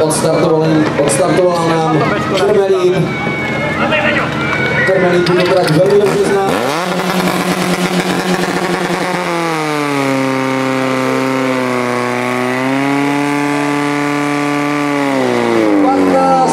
Odstartoval, odstartoval nám Krmelín. Krmelín tu trať velmi dobře zná.